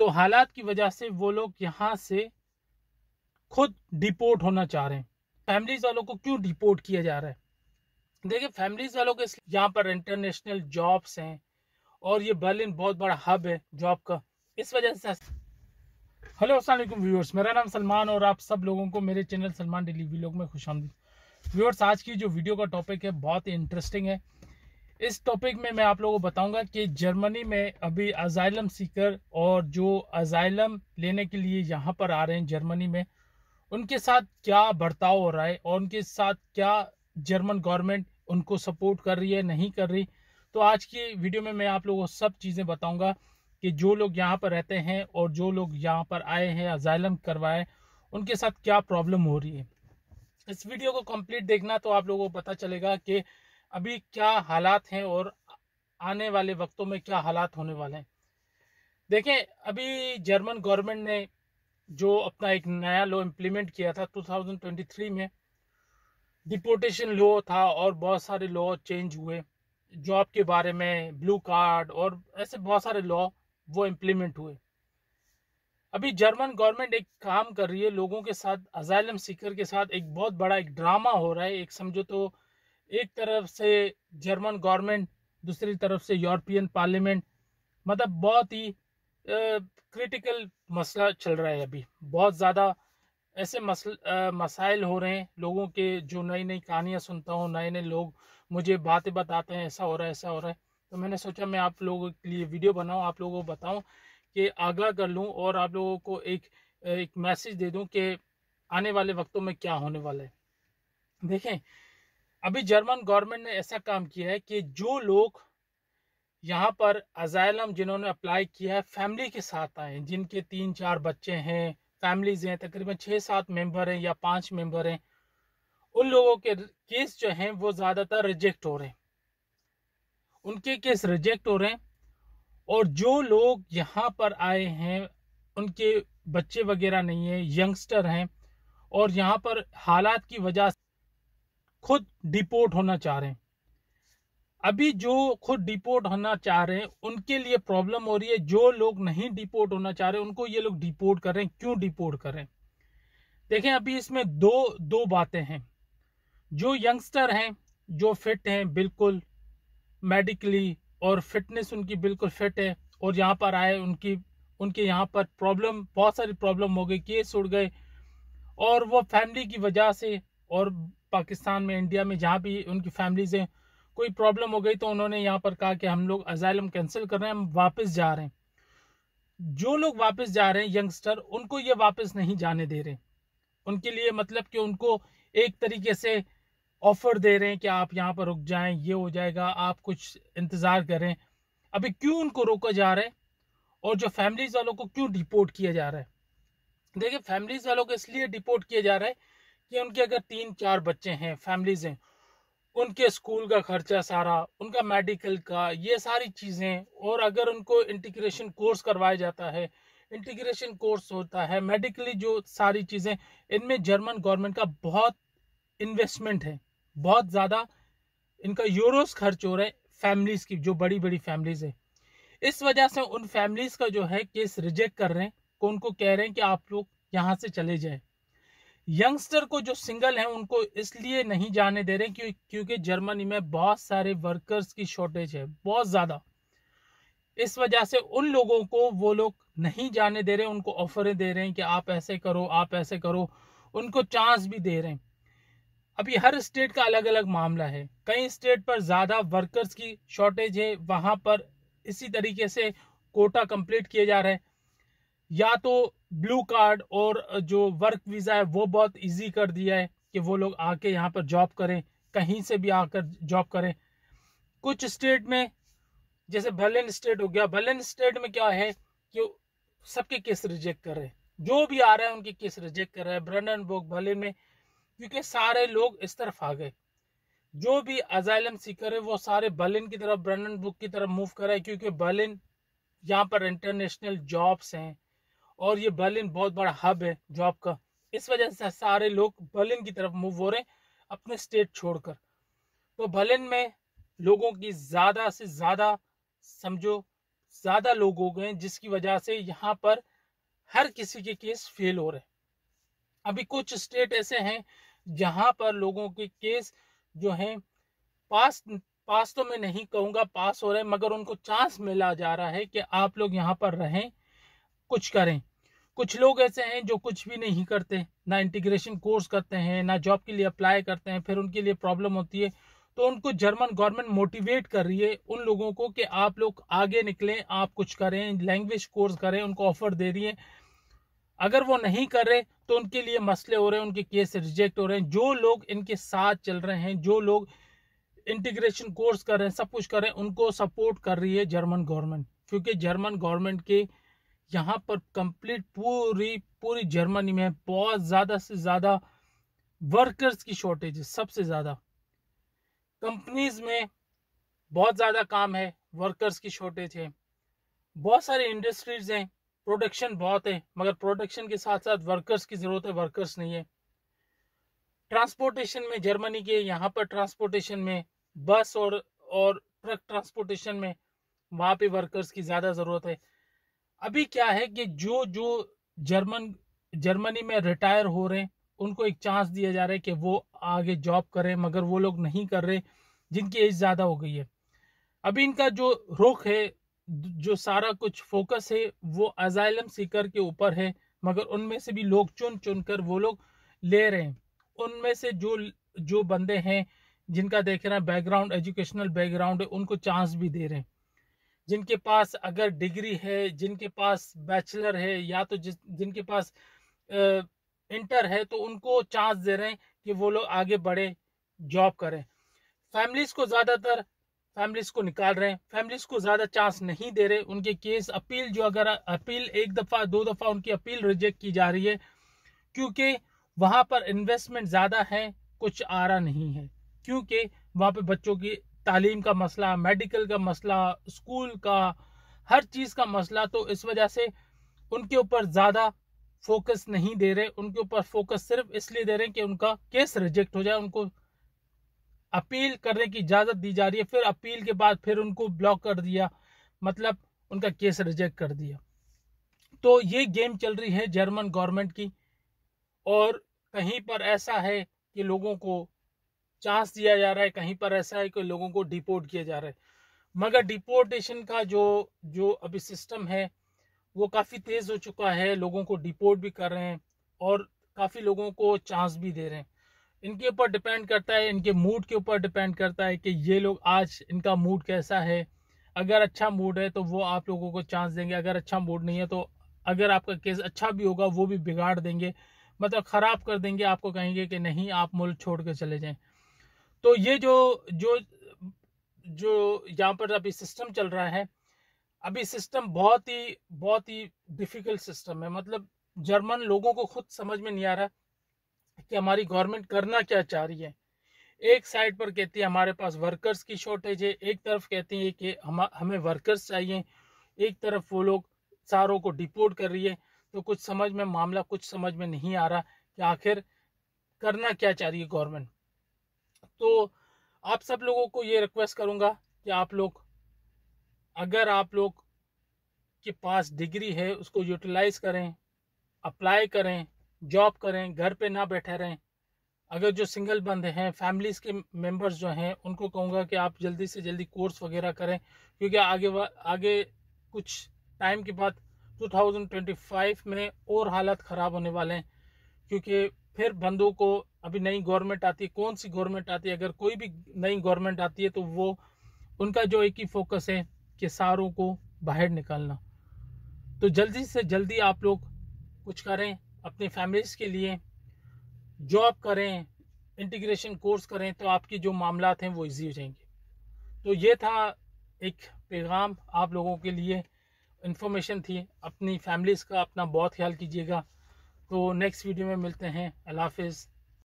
तो हालात की वजह से वो लोग यहाँ से खुद डिपोर्ट होना चाह रहे हैं। फैमिलीज़ वालों को क्यों डिपोर्ट किया जा रहा है? देखिए फैमिलीज़ वालों के यहाँ पर इंटरनेशनल जॉब्स हैं और ये बर्लिन बहुत बड़ा हब है जॉब का। इस वजह से हेलो असलम व्यूअर्स मेरा नाम सलमान और आप सब लोगों को मेरे चैनल सलमान डेली व्लॉग में खुश आमदी व्यूअर्स आज की जो वीडियो का टॉपिक है, बहुत इंटरेस्टिंग है। इस टॉपिक में मैं आप लोगों को बताऊँगा कि जर्मनी में अभी अजाइलम सीकर और जो अजाइलम लेने के लिए यहाँ पर आ रहे हैं जर्मनी में, उनके साथ क्या बर्ताव हो रहा है और उनके साथ क्या जर्मन गवर्नमेंट उनको सपोर्ट कर रही है, नहीं कर रही। तो आज की वीडियो में मैं आप लोगों को सब चीज़ें बताऊँगा कि जो लोग यहाँ पर रहते हैं और जो लोग यहाँ पर आए हैं अजाइलम करवाए, उनके साथ क्या प्रॉब्लम हो रही है। इस वीडियो को कंप्लीट देखना तो आप लोगों को पता चलेगा कि अभी क्या हालात हैं और आने वाले वक्तों में क्या हालात होने वाले हैं? देखें, अभी जर्मन गवर्नमेंट ने जो अपना एक नया लॉ इम्प्लीमेंट किया था 2023 में डिपोटेशन लॉ था और बहुत सारे लॉ चेंज हुए जॉब के बारे में ब्लू कार्ड और ऐसे बहुत सारे लॉ वो इम्प्लीमेंट हुए। अभी जर्मन गवर्नमेंट एक काम कर रही है, लोगों के साथ अजाइलम सीकर के साथ एक बहुत बड़ा एक ड्रामा हो रहा है, एक समझो तो एक तरफ़ से जर्मन गवर्नमेंट, दूसरी तरफ़ से यूरोपियन पार्लियामेंट। मतलब बहुत ही क्रिटिकल मसला चल रहा है अभी। बहुत ज़्यादा ऐसे मसल मसाइल हो रहे हैं लोगों के, जो नई नई कहानियाँ सुनता हूँ नए नए लोग मुझे बातें बताते हैं, ऐसा हो रहा है, ऐसा हो रहा है। तो मैंने सोचा मैं आप लोगों के लिए वीडियो बनाऊँ, आप लोगों को बताऊँ कि आगाह कर लूँ और आप लोगों को एक एक मैसेज दे दूँ कि आने वाले वक्तों में क्या होने वाला है। देखें अभी जर्मन गवर्नमेंट ने ऐसा काम किया है कि जो लोग यहाँ पर अजायलम जिन्होंने अप्लाई किया है फैमिली के साथ आए हैं, जिनके तीन चार बच्चे हैं फैमिलीज़ हैं, तकरीबन छः सात मेंबर हैं या पाँच मेंबर हैं, उन लोगों के केस जो हैं वो ज़्यादातर रिजेक्ट हो रहे हैं। उनके केस रिजेक्ट हो रहे हैं और जो लोग यहाँ पर आए हैं, उनके बच्चे वगैरह नहीं है, यंगस्टर हैं और यहाँ पर हालात की वजह खुद डिपोर्ट होना चाह रहे हैं। अभी जो खुद डिपोर्ट होना चाह रहे हैं, उनके लिए प्रॉब्लम हो रही है। जो लोग नहीं डिपोर्ट होना चाह रहे, उनको ये लोग डिपोर्ट कर रहे हैं। क्यों डिपोर्ट कर रहे हैं? देखें, अभी इसमें दो दो बातें हैं। जो यंगस्टर हैं, जो फिट हैं, बिल्कुल मेडिकली और फिटनेस उनकी बिल्कुल फिट है। और यहाँ पर आए, उनकी, उनके यहाँ पर प्रॉब्लम बहुत सारी प्रॉब्लम हो गई केस उड़ गए। और वो फैमिली की वजह से और पाकिस्तान में, इंडिया में, जहाँ भी उनकी फैमिलीज़ हैं, कोई प्रॉब्लम हो गई तो उन्होंने यहाँ पर कहा कि हम लोग अजाइलम कैंसिल कर रहे हैं, हम वापस जा रहे हैं। जो लोग वापस जा रहे हैं यंगस्टर उनको ये वापस नहीं जाने दे रहे। उनके लिए मतलब कि उनको एक तरीके से ऑफ़र दे रहे हैं कि आप यहाँ पर रुक जाएँ, ये हो जाएगा, आप कुछ इंतज़ार करें। अभी क्यों उनको रोका जा रहा है? और जो फैमिलीज़ वालों को क्यों डिपोर्ट किया जा रहा है? देखिए फैमिलीज़ वालों को इसलिए डिपोर्ट किया जा रहा है कि उनके अगर तीन चार बच्चे हैं फैमिलीज़ हैं, उनके स्कूल का खर्चा सारा, उनका मेडिकल का, ये सारी चीज़ें, और अगर उनको इंटीग्रेशन कोर्स करवाया जाता है इंटीग्रेशन कोर्स होता है मेडिकली जो सारी चीज़ें, इनमें जर्मन गवर्नमेंट का बहुत इन्वेस्टमेंट है, बहुत ज़्यादा इनका यूरोस खर्च हो रहा है फैमिलीज़ की, जो बड़ी बड़ी फैमिलीज़ है। इस वजह से उन फैमिलीज़ का जो है केस रिजेक्ट कर रहे हैं उनको कह रहे हैं कि आप लोग यहाँ से चले जाए। यंगस्टर को जो सिंगल है, उनको इसलिए नहीं जाने दे रहे क्यों, क्योंकि जर्मनी में बहुत सारे वर्कर्स की शॉर्टेज है, बहुत ज़्यादा। इस वजह से उन लोगों को वो लोग नहीं जाने दे रहे, उनको ऑफरें दे रहे हैं कि आप ऐसे करो, आप ऐसे करो, उनको चांस भी दे रहे हैं। अभी हर स्टेट का अलग अलग मामला है। कई स्टेट पर ज़्यादा वर्कर्स की शॉर्टेज है, वहाँ पर इसी तरीके से कोटा कंप्लीट किया जा रहा है। या तो ब्लू कार्ड और जो वर्क वीज़ा है, वो बहुत इजी कर दिया है कि वो लोग आके यहाँ पर जॉब करें, कहीं से भी आकर जॉब करें। कुछ स्टेट में, जैसे बर्लिन स्टेट हो गया बर्लिन स्टेट में क्या है कि सबके केस रिजेक्ट कर रहे हैं। जो भी आ रहा है, उनके केस रिजेक्ट कर रहे हैं। ब्रंडन बोक बर्लिन में, क्योंकि सारे लोग इस तरफ़ आ गए। जो भी अजाइलम सीकर है वो सारे बर्लिन की तरफ़ ब्रंडन बुक की तरफ़ मूव कर रहे हैं, क्योंकि बर्लिन यहाँ पर इंटरनेशनल जॉब्स हैं। और ये बर्लिन बहुत बड़ा हब है जॉब का इस वजह से सारे लोग बर्लिन की तरफ़ मूव हो रहे हैं अपने स्टेट छोड़कर। तो बर्लिन में लोगों की ज़्यादा से ज़्यादा, समझो, ज़्यादा लोग हो गए जिसकी वजह से यहाँ पर हर किसी के केस फेल हो रहे अभी कुछ स्टेट ऐसे हैं जहाँ पर लोगों के केस जो हैं, पास पास तो मैं नहीं कहूँगा पास हो रहे मगर उनको चांस मिला जा रहा है कि आप लोग यहाँ पर रहें, कुछ करें। कुछ लोग ऐसे हैं जो कुछ भी नहीं करते, ना इंटीग्रेशन कोर्स करते हैं, ना जॉब के लिए अप्लाई करते हैं, फिर उनके लिए प्रॉब्लम होती है। तो उनको जर्मन गवर्नमेंट मोटिवेट कर रही है उन लोगों को कि आप लोग आगे निकलें, आप कुछ करें लैंग्वेज कोर्स करें, उनको ऑफ़र दे रही है। अगर वो नहीं कर रहे तो उनके लिए मसले हो रहे हैं, उनके केस रिजेक्ट हो रहे हैं। जो लोग इनके साथ चल रहे हैं, जो लोग इंटीग्रेशन कोर्स कर रहे हैं, सब कुछ कर रहे हैं, उनको सपोर्ट कर रही है जर्मन गवर्नमेंट क्योंकि जर्मन गवर्नमेंट के यहाँ पर कंप्लीट पूरी पूरी जर्मनी में बहुत ज़्यादा से ज़्यादा वर्कर्स की शॉर्टेज है सबसे ज़्यादा। कंपनीज़ में बहुत ज़्यादा काम है वर्कर्स की शॉर्टेज है। बहुत सारे इंडस्ट्रीज़ हैं प्रोडक्शन बहुत है, मगर प्रोडक्शन के साथ साथ वर्कर्स की ज़रूरत है वर्कर्स नहीं है। ट्रांसपोर्टेशन में जर्मनी के, यहाँ पर ट्रांसपोर्टेशन में बस और और ट्रक ट्रांसपोर्टेशन में वहाँ पे वर्कर्स की ज़्यादा ज़रूरत है। अभी क्या है कि जो जो जर्मन, जर्मनी में रिटायर हो रहे हैं, उनको एक चांस दिया जा रहा है कि वो आगे जॉब करें, मगर वो लोग नहीं कर रहे, जिनकी एज ज़्यादा हो गई है। अभी इनका जो रुख है, जो सारा कुछ फोकस है, वो अजाइलम सीकर के ऊपर है, मगर उनमें से भी लोग चुन चुन कर वो लोग ले रहे हैं। उनमें से जो जो बंदे हैं, जिनका देख रहे हैं बैकग्राउंड एजुकेशनल बैकग्राउंड है, उनको चांस भी दे रहे हैं। जिनके पास अगर डिग्री है, जिनके पास बैचलर है, या तो जिस, जिनके पास इंटर है तो उनको चांस दे रहे हैं कि वो लोग आगे बढ़े, जॉब करें। फैमिलीज़ को ज़्यादातर, फैमिलीज़ को निकाल रहे हैं। फैमिलीज़ को ज़्यादा चांस नहीं दे रहे। उनके केस अपील जो अगर, अपील एक दफ़ा, दो दफ़ा उनकी अपील रिजेक्ट की जा रही है, क्योंकि वहाँ पर इन्वेस्टमेंट ज़्यादा है, कुछ आ रहा नहीं है। क्योंकि वहाँ पे बच्चों की तालीम का मसला, मेडिकल का मसला, स्कूल का, हर चीज़ का मसला तो इस वजह से उनके ऊपर ज़्यादा फोकस नहीं दे रहे। उनके ऊपर फोकस सिर्फ़ इसलिए दे रहे हैं कि उनका केस रिजेक्ट हो जाए, उनको अपील करने की इजाज़त दी जा रही है, फिर अपील के बाद फिर उनको ब्लॉक कर दिया मतलब उनका केस रिजेक्ट कर दिया। तो ये गेम चल रही है जर्मन गवर्नमेंट की, और कहीं पर ऐसा है कि लोगों को चांस दिया जा रहा है, कहीं पर ऐसा है कि लोगों को डिपोर्ट किया जा रहा है। मगर डिपोर्टेशन का जो जो अभी सिस्टम है, वो काफ़ी तेज़ हो चुका है, लोगों को डिपोर्ट भी कर रहे हैं और काफ़ी लोगों को चांस भी दे रहे हैं। इनके ऊपर डिपेंड करता है, इनके मूड के ऊपर डिपेंड करता है कि ये लोग आज इनका मूड कैसा है। अगर अच्छा मूड है तो वो आप लोगों को चांस देंगे, अगर अच्छा मूड नहीं है तो अगर आपका केस अच्छा भी होगा, वो भी बिगाड़ देंगे। मतलब ख़राब कर देंगे, आपको कहेंगे कि नहीं, आप मुल्क छोड़ कर चले जाएँ। तो ये जो जो जो यहाँ पर अभी सिस्टम चल रहा है, अभी सिस्टम बहुत ही बहुत ही डिफ़िकल्ट सिस्टम है। मतलब जर्मन लोगों को खुद समझ में नहीं आ रहा कि हमारी गवर्नमेंट करना क्या चाह रही है। एक साइड पर कहती है, हमारे पास वर्कर्स की शॉर्टेज है। एक तरफ़ कहती है कि हम, हमें वर्कर्स चाहिए। एक तरफ़ वो लोग सारों को डिपोर्ट कर रही है। तो कुछ समझ में, मामला कुछ समझ में नहीं आ रहा कि आखिर करना क्या चाह रही है गवर्नमेंट तो आप सब लोगों को ये रिक्वेस्ट करूँगा कि आप लोग, अगर आप लोग के पास डिग्री है, उसको यूटिलाइज करें अप्लाई करें जॉब करें, घर पे ना बैठे रहें। अगर जो सिंगल बंद हैं फैमिलीज़ के मेंबर्स जो हैं, उनको कहूँगा कि आप जल्दी से जल्दी कोर्स वगैरह करें, क्योंकि आगे आगे कुछ टाइम के बाद 2025 में और हालत ख़राब होने वाले हैं, क्योंकि फिर बंदों को अभी नई गवर्नमेंट आती है, कौन सी गवर्नमेंट आती है? अगर कोई भी नई गवर्नमेंट आती है तो वो उनका जो एक ही फोकस है कि सारों को बाहर निकालना। तो जल्दी से जल्दी आप लोग कुछ करें, अपनी फैमिलीज़ के लिए जॉब करें इंटीग्रेशन कोर्स करें तो आपकी जो मामला हैं वो इजी हो जाएँगे। तो ये था एक पैगाम आप लोगों के लिए। इन्फॉर्मेशन थी, अपनी फैमिलीज़ का अपना बहुत ख्याल कीजिएगा। तो नेक्स्ट वीडियो में मिलते हैं। हाफिज़।